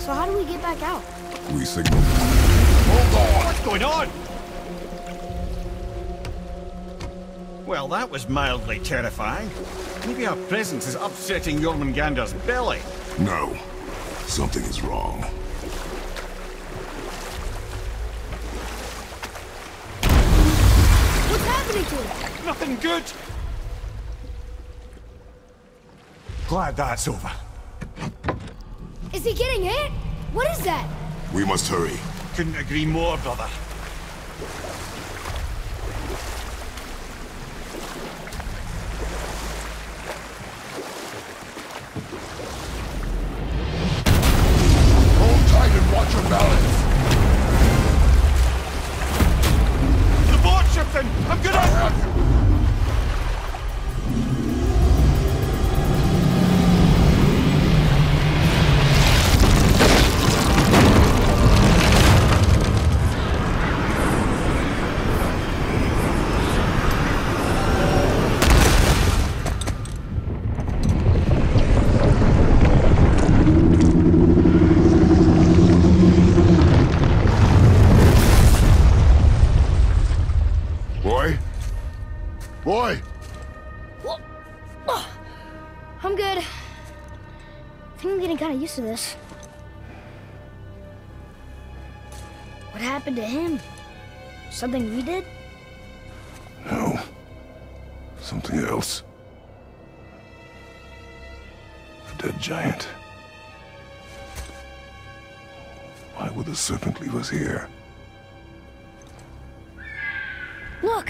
So how do we get back out? We signal. Hold on! What's going on? Well, that was mildly terrifying. Maybe our presence is upsetting Jormungandr's belly. No. Something is wrong. What's happening to him? Nothing good! Glad that's over. Is he getting hit? What is that? We must hurry. Couldn't agree more, brother. I'm getting kind of used to this. What happened to him? Something we did? No. Something else. A dead giant. Why would the serpent leave us here? Look!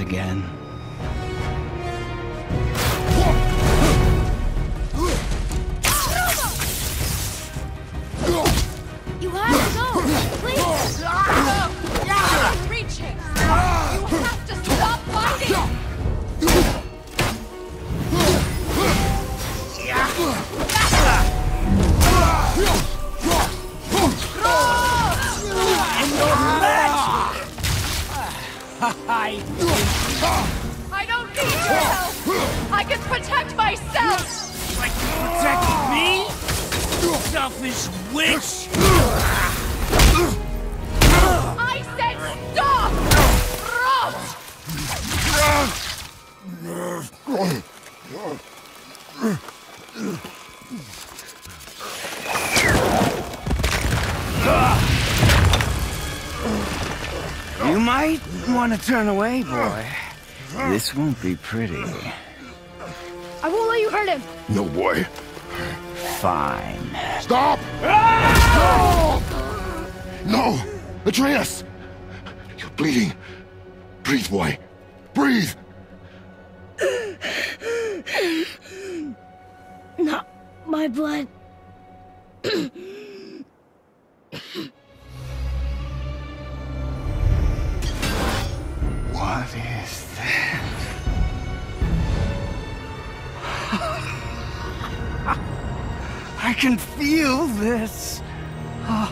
Again. Turn away, boy. This won't be pretty. I won't let you hurt him! No, boy. Fine. Stop! No! No! Atreus! You're bleeding. Breathe, boy. What is that? I can feel this. I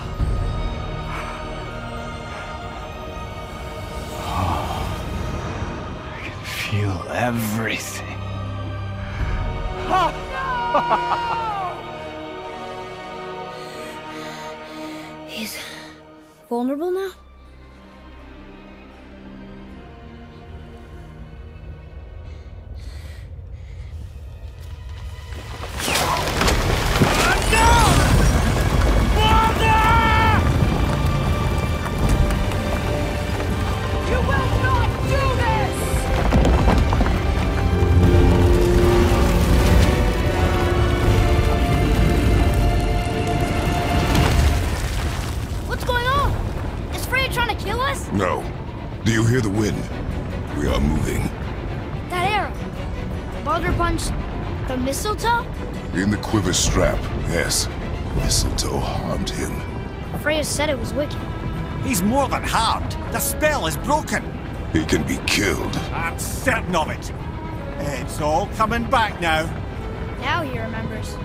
can feel everything. No! He's vulnerable now? He's than harmed. The spell is broken. He can be killed. I'm certain of it. It's all coming back now. Now he remembers.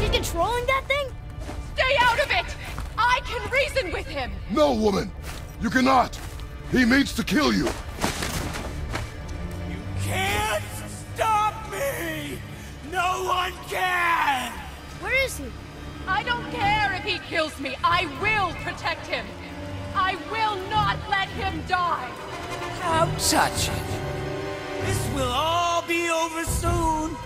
She's controlling that thing? Stay out of it! I can reason with him! No, woman! You cannot! He means to kill you! One can! Where is he? I don't care if he kills me. I will protect him. I will not let him die. Don't touch it. This will all be over soon.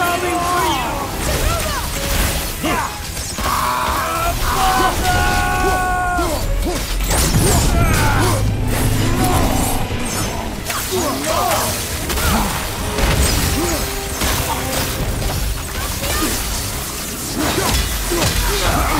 coming for you! Yeah!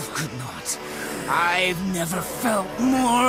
Himself could not. I've never felt more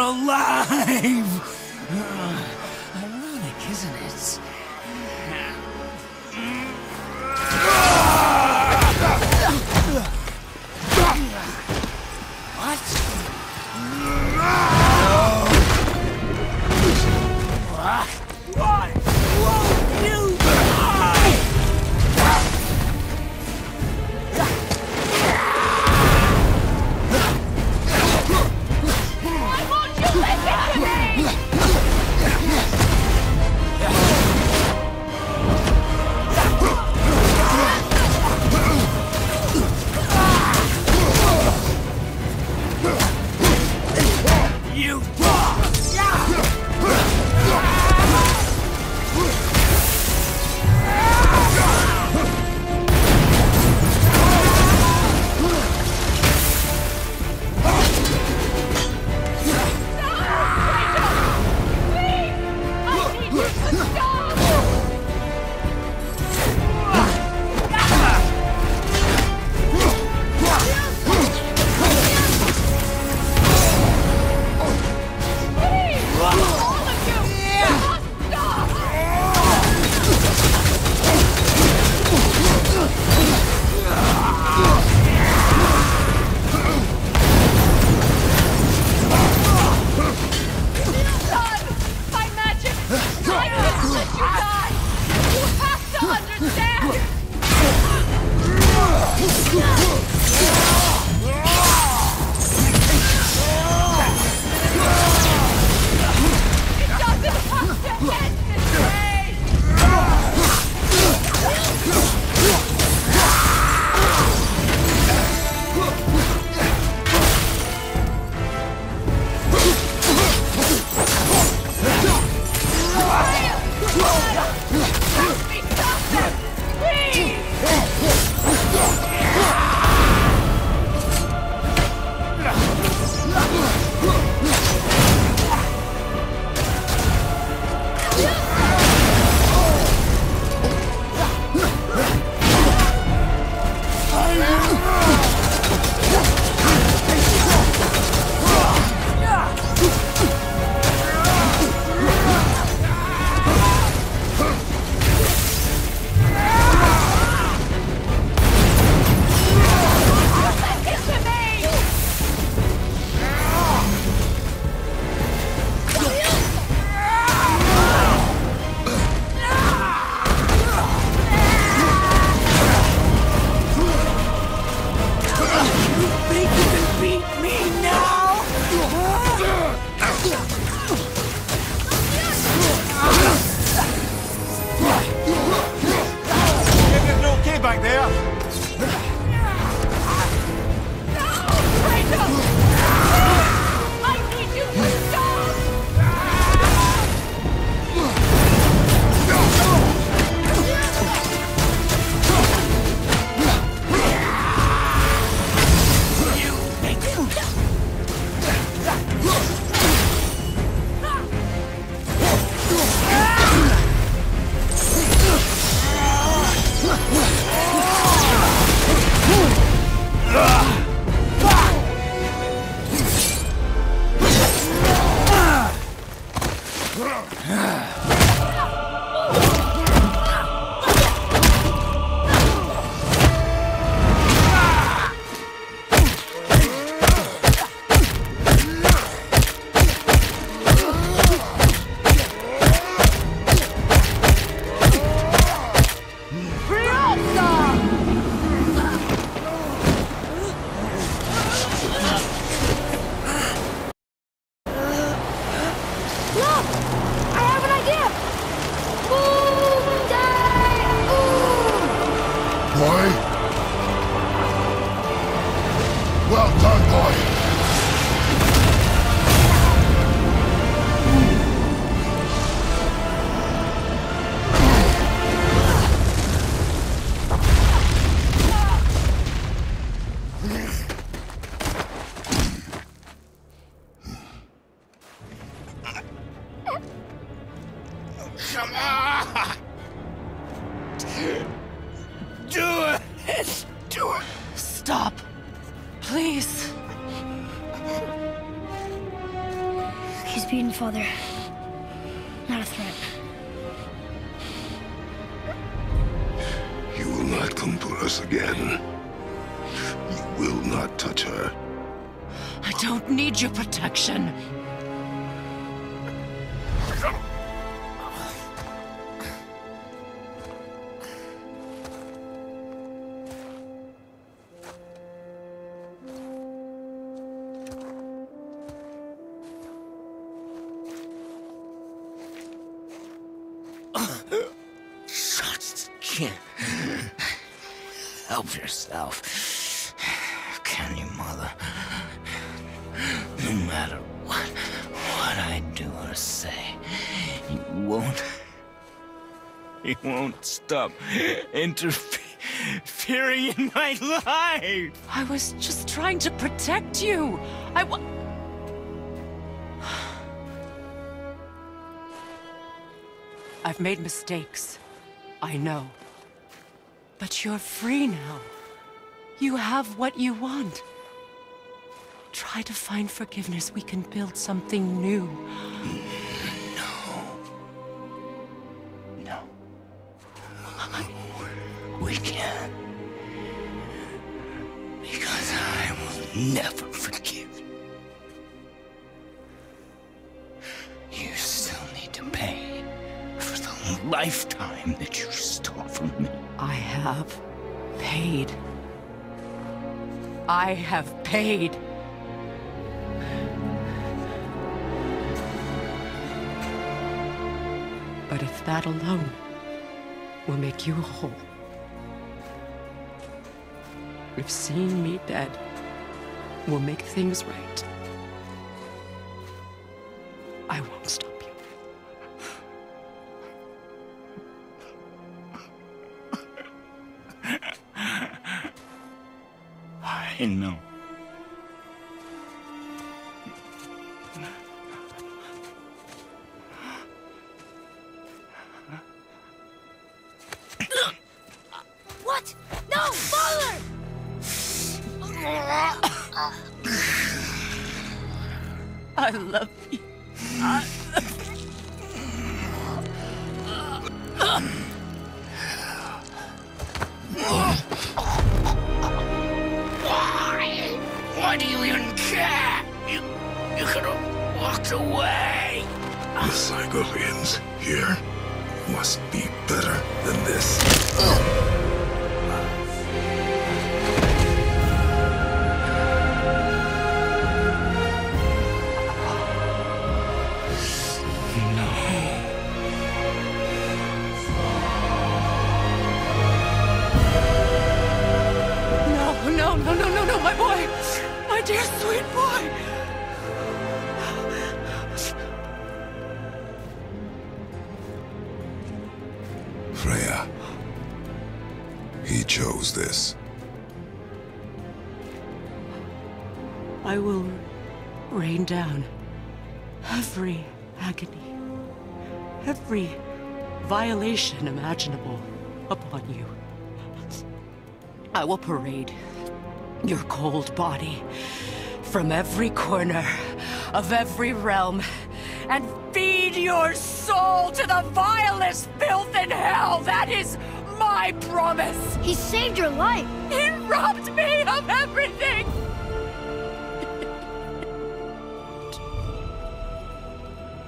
Boy? Yourself. Can you, Mother? No matter what, what I do or say, you won't. You won't stop interfering in my life. I was just trying to protect you. I wa- I've made mistakes. I know. But you're free now. You have what you want. Try to find forgiveness. We can build something new. No. No. We can't. Because I will never forgive you. You still need to pay for the lifetime that you stole from me. I have paid. I have paid. But if that alone will make you whole, if seeing me dead will make things right, I won't stop you. Why do you even care? You, you could have walked away. The Cygolians here must be better than this. No, violation imaginable upon you. I will parade your cold body from every corner of every realm and feed your soul to the vilest filth in hell. That is my promise. He saved your life. He robbed me of everything.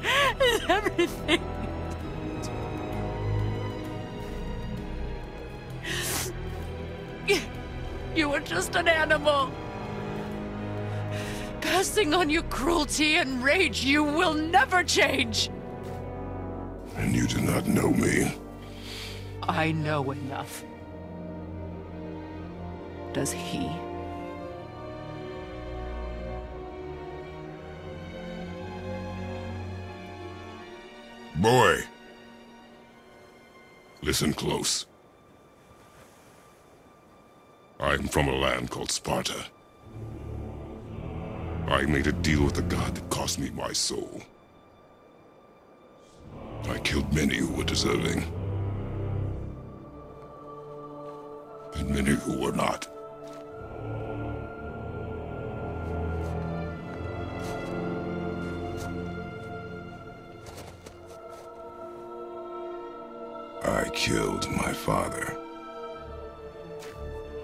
everything. You were just an animal. Passing on your cruelty and rage, you will never change. And you do not know me. I know enough. Does he? Boy! Listen close. I'm from a land called Sparta. I made a deal with the god that cost me my soul. I killed many who were deserving. And many who were not. I killed my father.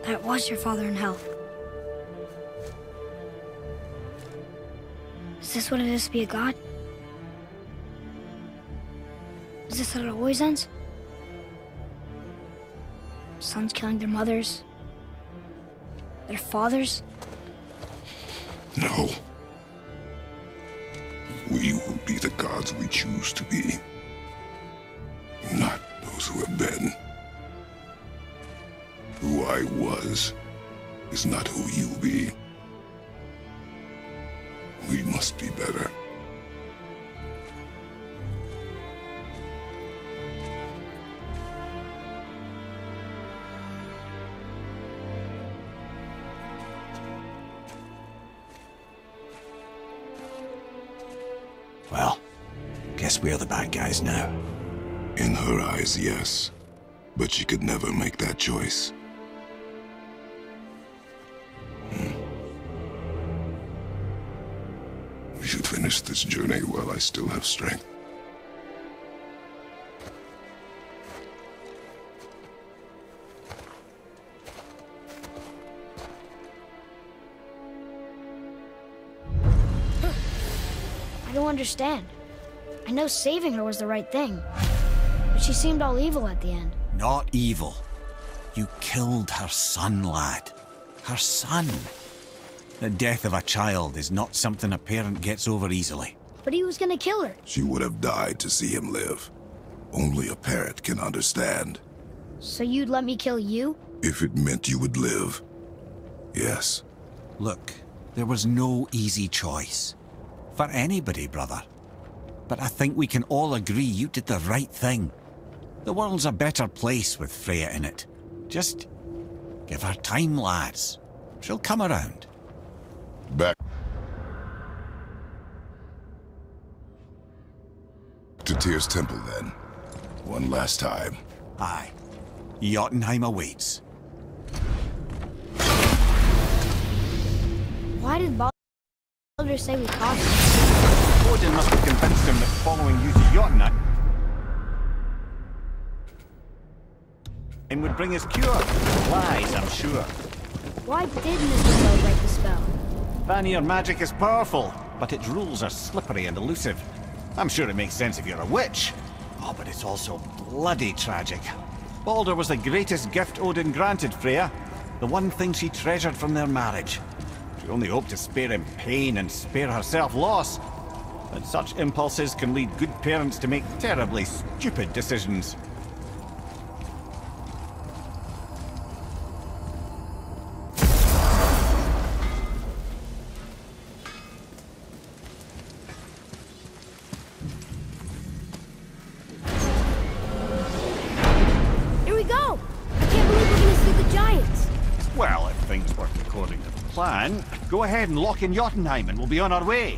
That was your father in hell. Is this what it is to be a god? Is this how it always ends? Sons killing their mothers? Their fathers? No. Well, guess we're the bad guys now. In her eyes, yes. But she could never make that choice. Hmm. We should finish this journey while I still have strength. Understand. I know saving her was the right thing. But she seemed all evil at the end. Not evil. You killed her son, lad. Her son. The death of a child is not something a parent gets over easily. But he was gonna kill her. She would have died to see him live. Only a parent can understand. So you'd let me kill you? If it meant you would live. Yes. Look, there was no easy choice. For anybody, brother. But I think we can all agree you did the right thing. The world's a better place with Freya in it. Just give her time, lads. She'll come around. Back to Tyr's temple then. One last time. Aye. Jotunheim awaits. Why did Baldur say we caught Odin must have convinced him that following you to Jotunheim and would bring us cure. Lies, I'm sure. Why did mistletoe break the spell? Vanir magic is powerful, but its rules are slippery and elusive. I'm sure it makes sense if you're a witch. Oh, but it's also bloody tragic. Baldur was the greatest gift Odin granted Freya. The one thing she treasured from their marriage. She only hoped to spare him pain and spare herself loss. But such impulses can lead good parents to make terribly stupid decisions. Ahead and lock in Jotunheim and we'll be on our way.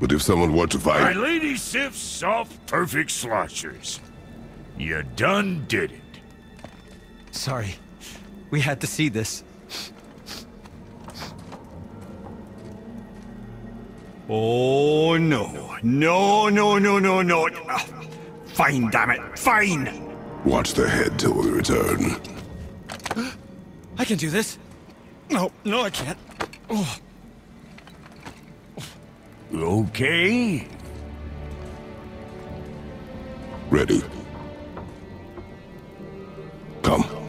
But if someone were to fight... My fight... lady sips soft, perfect sloshers. You done did it. Sorry. We had to see this. Oh, no. No, no, no, no, no. Fine, damn it. Fine! Watch the head till we return. I can do this. No, no, I can't. Oh, Okay. Ready. Come.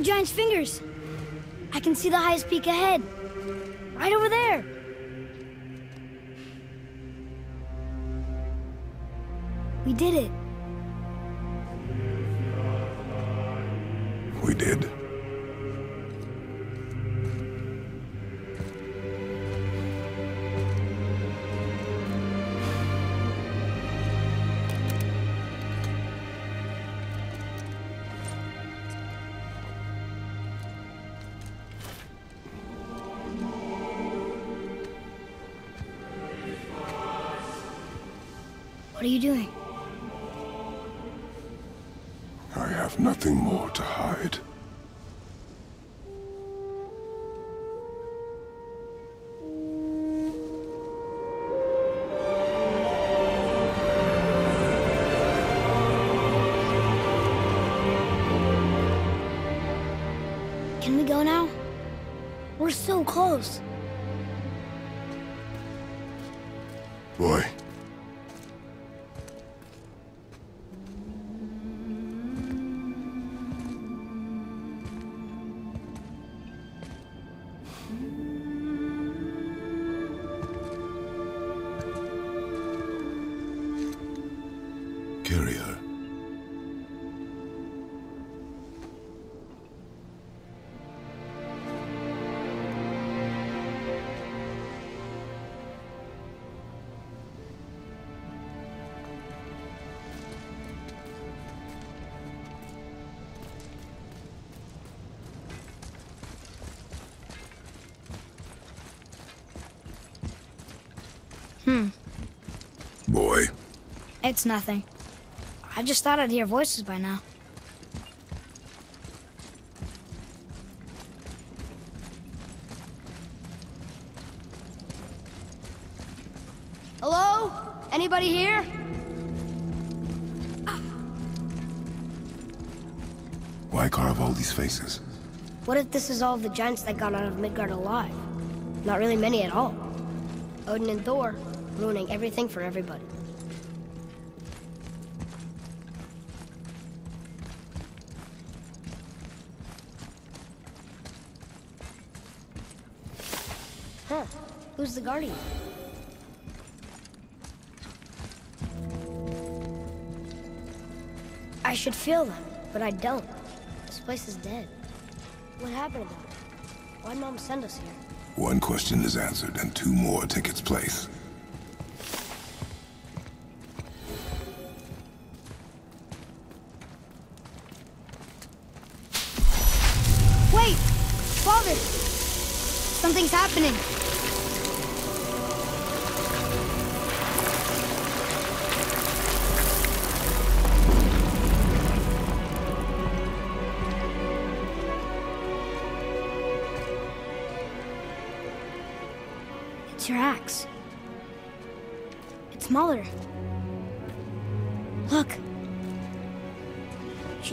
The giant's fingers. I can see the highest peak ahead. Right over there. Close. Boy. It's nothing. I just thought I'd hear voices by now. Hello? Anybody here? Why carve all these faces? What if this is all the giants that got out of Midgard alive? Not really many at all. Odin and Thor, ruining everything for everybody. Huh. Who's the guardian? I should feel them, but I don't. This place is dead. What happened to them? Why'd Mom send us here? One question is answered, and two more take its place. Wait! Father! Something's happening.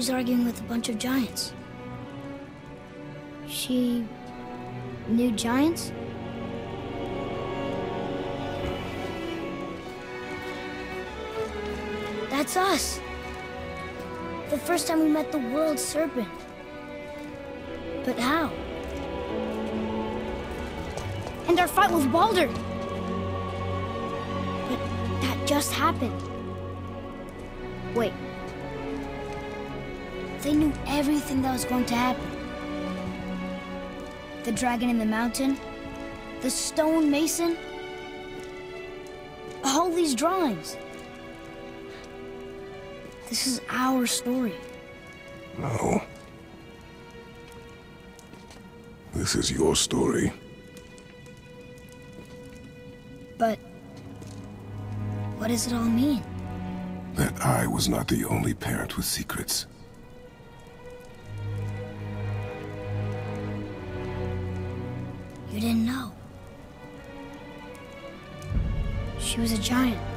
She's arguing with a bunch of giants. She knew giants? That's us. The first time we met the world serpent. But how? And our fight with Baldur. But that just happened. Everything that was going to happen the dragon in the mountain, the stone mason, all these drawings. This is our story. No. This is your story. But what does it all mean? That I was not the only parent with secrets. You didn't know. She was a giant.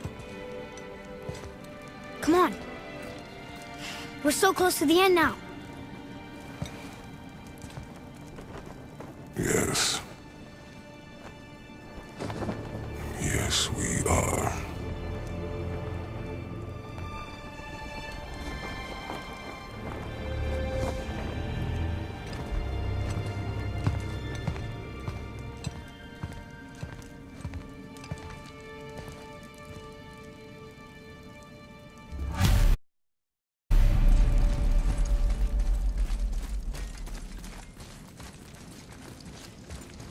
Come on. We're so close to the end now.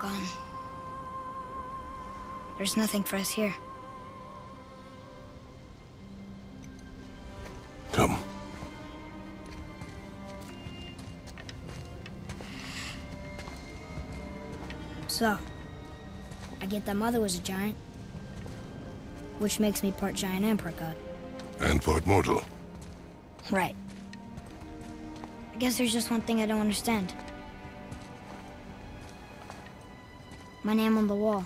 Gone. There's nothing for us here. Come. So, I get that Mother was a giant, which makes me part giant and part god. And part mortal. Right. I guess there's just one thing I don't understand. My name on the wall.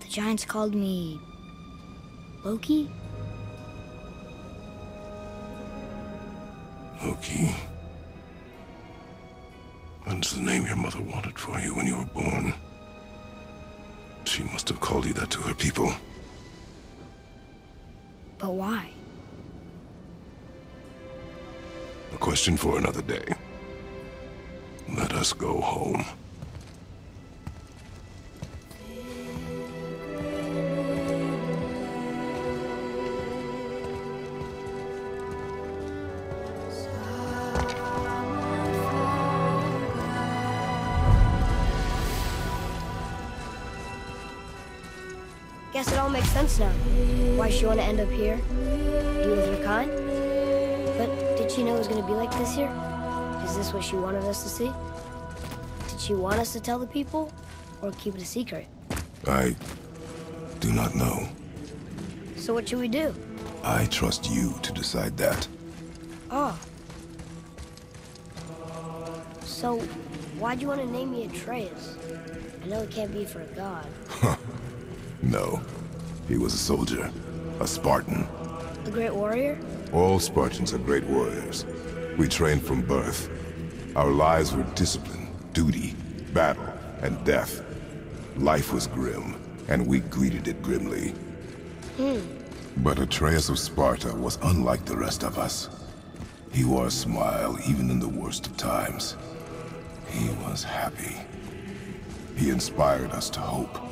The Giants called me... Loki? Loki. That's the name your mother wanted for you when you were born. She must have called you that to her people. But why? A question for another day. Let us go home. Sense now. Why she want to end up here? Be with your kind? But did she know it was going to be like this here? Is this what she wanted us to see? Did she want us to tell the people? Or keep it a secret? I do not know. So what should we do? I trust you to decide that. Oh. So, why'd you want to name me Atreus? I know it can't be for a god. No. He was a soldier. A Spartan. A great warrior? All Spartans are great warriors. We trained from birth. Our lives were discipline, duty, battle, and death. Life was grim, and we greeted it grimly. Hmm. But Atreus of Sparta was unlike the rest of us. He wore a smile even in the worst of times. He was happy. He inspired us to hope.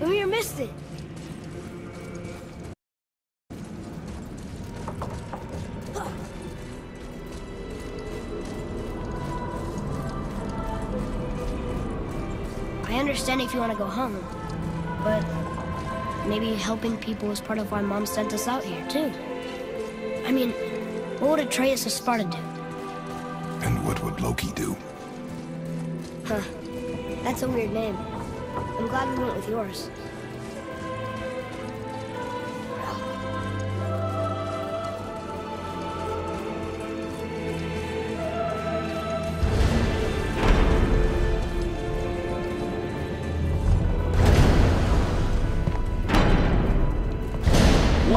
Mimir missed it. I understand if you want to go home, but maybe helping people is part of why Mom sent us out here, too. I mean, what would Atreus of Sparta do? And what would Loki do? Huh. That's a weird name. I'm glad we went with yours.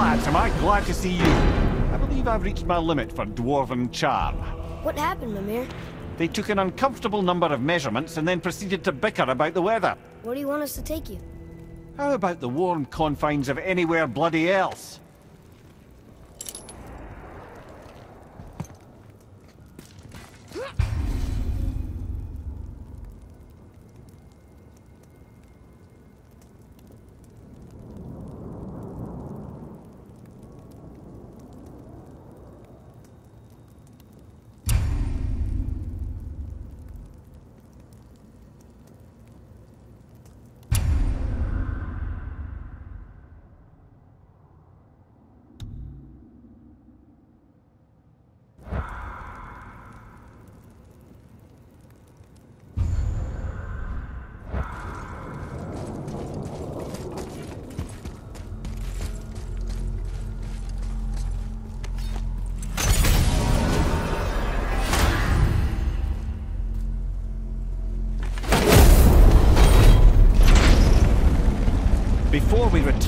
lads, am I glad to see you. I believe I've reached my limit for dwarven charm. What happened, Mimir? They took an uncomfortable number of measurements and then proceeded to bicker about the weather. Where do you want us to take you? How about the warm confines of anywhere bloody else?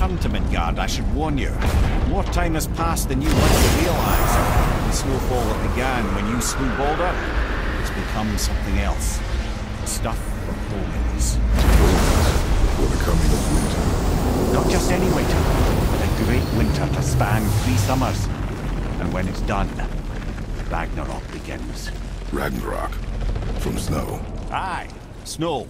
Return to Midgard, I should warn you. More time has passed than you want to realize. The snowfall that began when you slew Baldur has become something else. Stuff for Bogans. For the coming of winter. Not just any winter, but a great winter to span three summers. And when it's done, Ragnarok begins. Ragnarok. From snow. Aye, snow.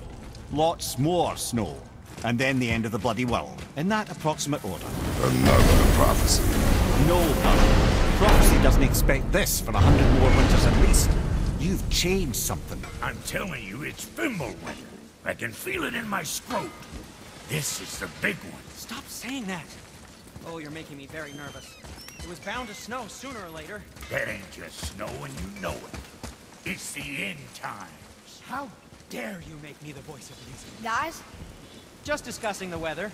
Lots more snow. And then the end of the bloody world. In that approximate order. Another prophecy. No, brother. Prophecy doesn't expect this for a hundred more winters at least. You've changed something. I'm telling you, it's Fimbulwinter. I can feel it in my scrot. This is the big one. Stop saying that. Oh, you're making me very nervous. It was bound to snow sooner or later. That ain't just snow and you know it. It's the end times. How dare you make me the voice of reason? Guys, Just discussing the weather.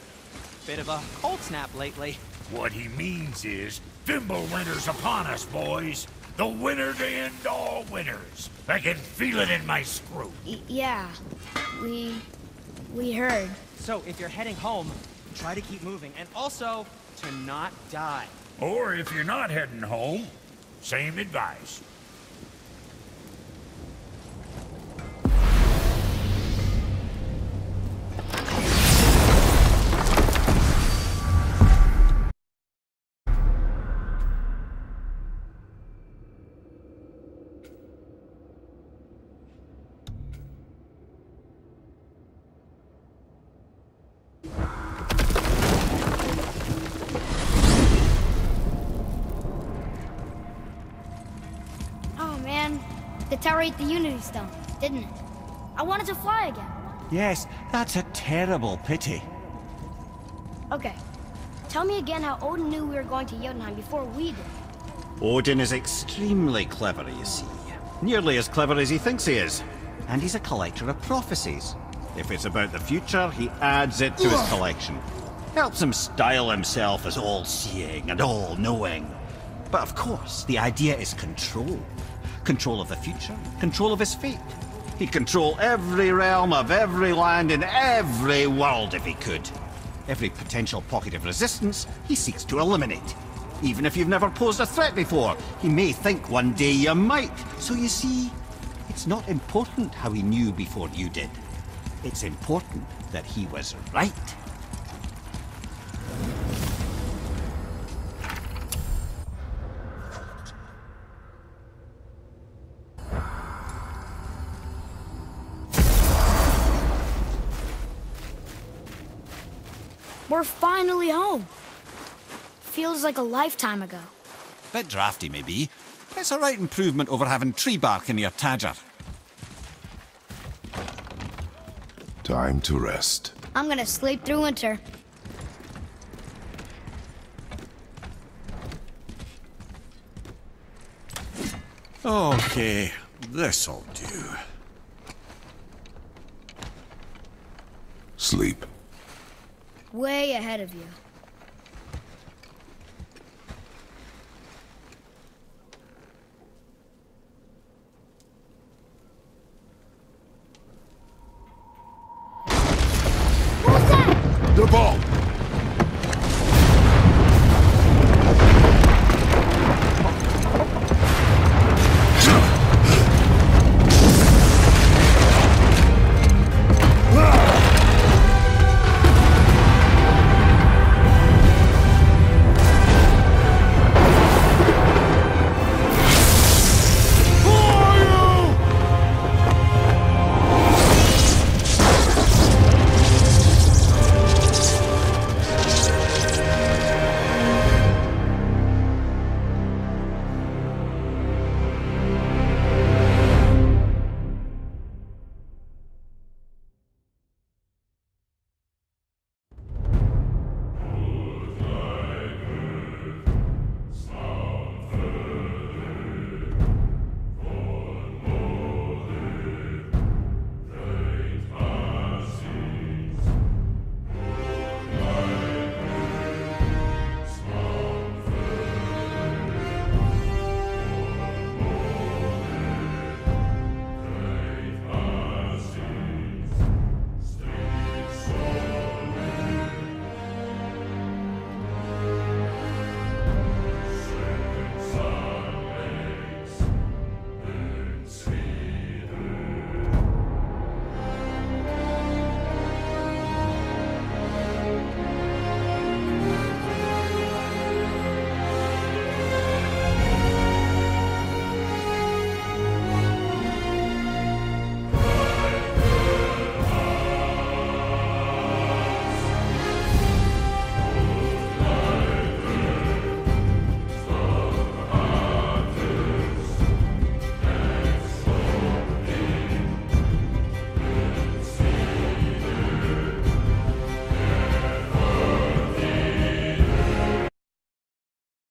Bit of a cold snap lately. What he means is, Fimbulwinter's upon us, boys. The winter to end all winters. I can feel it in my scrot. y yeah, we... we heard. So, if you're heading home, try to keep moving. And also, to not die. Or if you're not heading home, same advice. The tower ate the Unity Stone, didn't it? I wanted to fly again. Yes, that's a terrible pity. Okay, tell me again how Odin knew we were going to Jotunheim before we did. Odin is extremely clever, you see. Nearly as clever as he thinks he is. And he's a collector of prophecies. If it's about the future, he adds it to his collection. Helps him style himself as all-seeing and all-knowing. But of course, the idea is control. Control of the future, control of his fate. He'd control every realm of every land in every world if he could. Every potential pocket of resistance, he seeks to eliminate. Even if you've never posed a threat before, he may think one day you might. So you see, it's not important how he knew before you did. It's important that he was right. Finally home. Feels like a lifetime ago. Bit drafty, maybe. It's a right improvement over having tree bark in your tadger. Time to rest. I'm gonna sleep through winter. Okay, this'll do. Sleep. Way ahead of you.